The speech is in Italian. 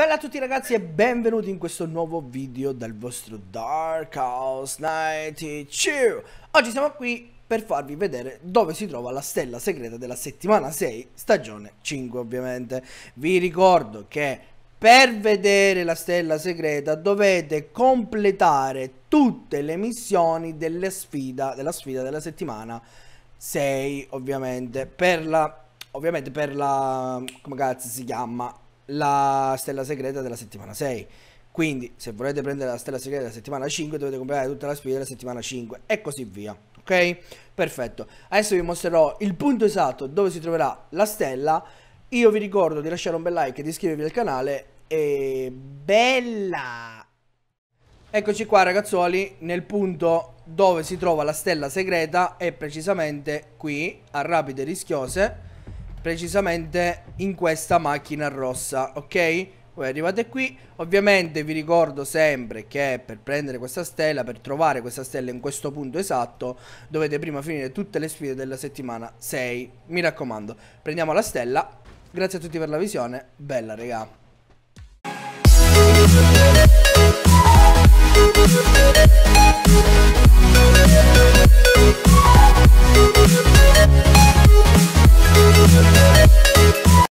Bella a tutti ragazzi e benvenuti in questo nuovo video dal vostro Dark House 92 Oggi siamo qui per farvi vedere dove si trova la stella segreta della settimana 6, stagione 5 ovviamente. Vi ricordo che per vedere la stella segreta dovete completare tutte le missioni delle sfida, della sfida della settimana 6 ovviamente Per la, ovviamente per la, come cazzo si chiama la stella segreta della settimana 6. Quindi, se volete prendere la stella segreta della settimana 5, dovete comprare tutta la sfida della settimana 5 e così via. Ok? Perfetto. Adesso vi mostrerò il punto esatto dove si troverà la stella. Io vi ricordo di lasciare un bel like e di iscrivervi al canale. E bella! Eccoci qua ragazzuoli, nel punto dove si trova la stella segreta e precisamente qui, a Rapide Rischiose precisamente in questa macchina rossa, ok? Voi arrivate qui, ovviamente vi ricordo sempre che per prendere questa stella, per trovare questa stella in questo punto esatto, dovete prima finire tutte le sfide della settimana 6. Mi raccomando, prendiamo la stella. Grazie a tutti per la visione, bella regà.